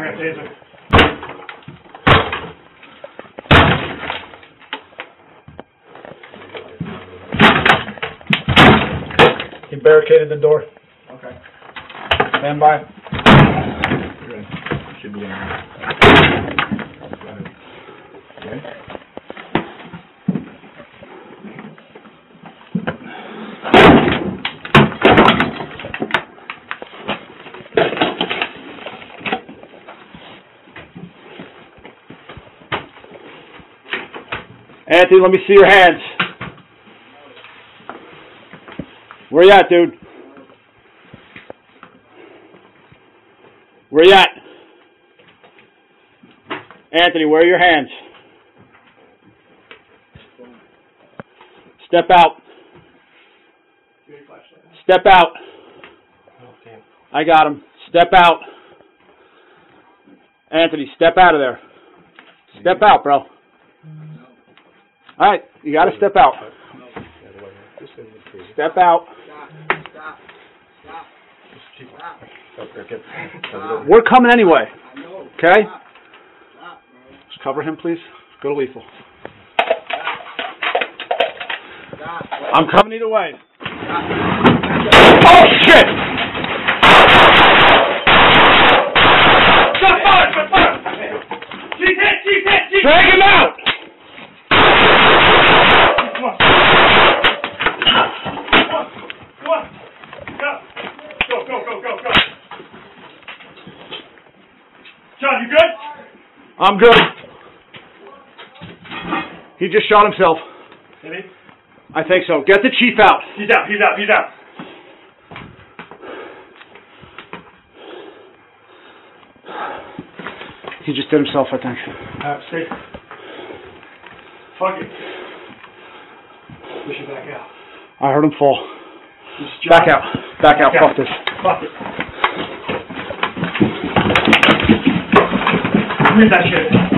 I got taser. He barricaded the door. Okay. Stand by. Should be in there. Okay. Anthony, let me see your hands. Where you at, dude? Where you at? Anthony, where are your hands? Step out. Step out. I got him. Step out. Anthony, step out of there. Step out, bro. All right, you got to step out. Step out. We're coming anyway. Okay? Just cover him, please. Go to lethal. I'm coming either way. Oh shit! Shot fire! Shot fire! She's hit! She's hit! She's Drag him out! Go. Go. John, you good? I'm good. He just shot himself. Did he? I think so. Get the chief out. He's out, he's out, he's out. He just did himself, I think. Uh, stay. Fuck it. Push it back out. I heard him fall. Back out. Back out. Fuck this. Fuck it. Read that shit.